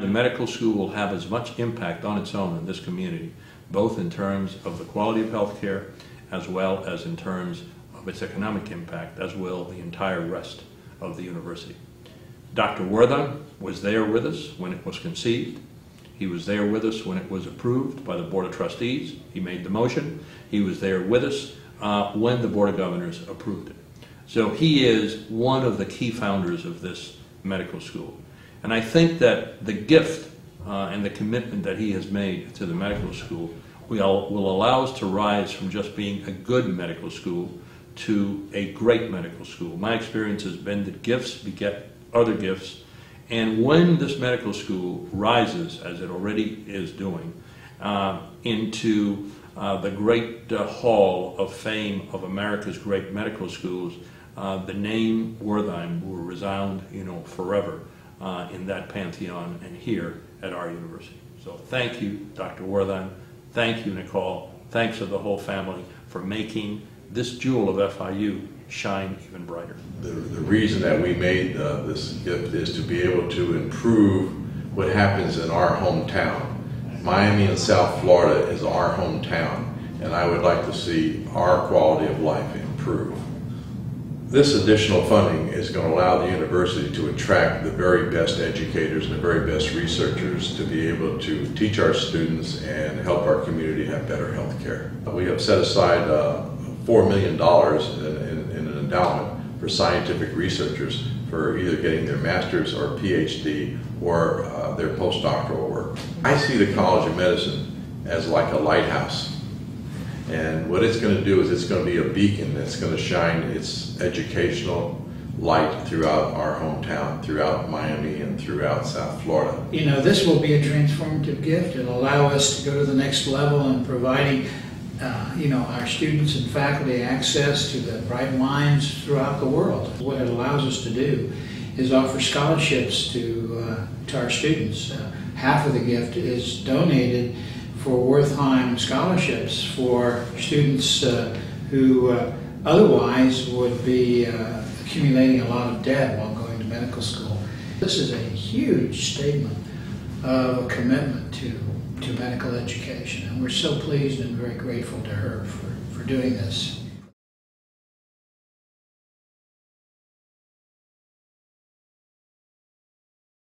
The medical school will have as much impact on its own in this community, both in terms of the quality of health care as well as in terms of its economic impact, as will the entire rest of the university. Dr. Wertheim was there with us when it was conceived. He was there with us when it was approved by the Board of Trustees. He made the motion. He was there with us uh, when the Board of Governors approved it. So he is one of the key founders of this medical school. And I think that the gift uh, and the commitment that he has made to the medical school will, will allow us to rise from just being a good medical school to a great medical school. My experience has been that gifts beget other gifts, and when this medical school rises, as it already is doing, uh, into uh, the great uh, hall of fame of America's great medical schools, uh, the name Wertheim will resound, you know, forever uh, in that pantheon and here at our university. So thank you, Dr. Wertheim. Thank you, Nicole. Thanks to the whole family for making this jewel of FIU shine even brighter. The, the reason that we made uh, this gift is to be able to improve what happens in our hometown. Miami and South Florida is our hometown, and I would like to see our quality of life improve. This additional funding is going to allow the university to attract the very best educators and the very best researchers to be able to teach our students and help our community have better health care. We have set aside uh, $4 million in, in, in, an endowment for scientific researchers for either getting their master's or PhD or uh, their postdoctoral work. I see the College of Medicine as like a lighthouse and what it's going to do is it's going to be a beacon that's going to shine its educational light throughout our hometown, throughout Miami, and throughout South Florida. You know, this will be a transformative gift. It'll allow us to go to the next level in providing, uh, you know, our students and faculty access to the bright minds throughout the world. What it allows us to do is offer scholarships to, uh, to our students. Uh, half of the gift is donated for Wertheim scholarships for students uh, who uh, otherwise would be uh, accumulating a lot of debt while going to medical school. This is a huge statement of a commitment to, to medical education, and we're so pleased and very grateful to her for, for doing this.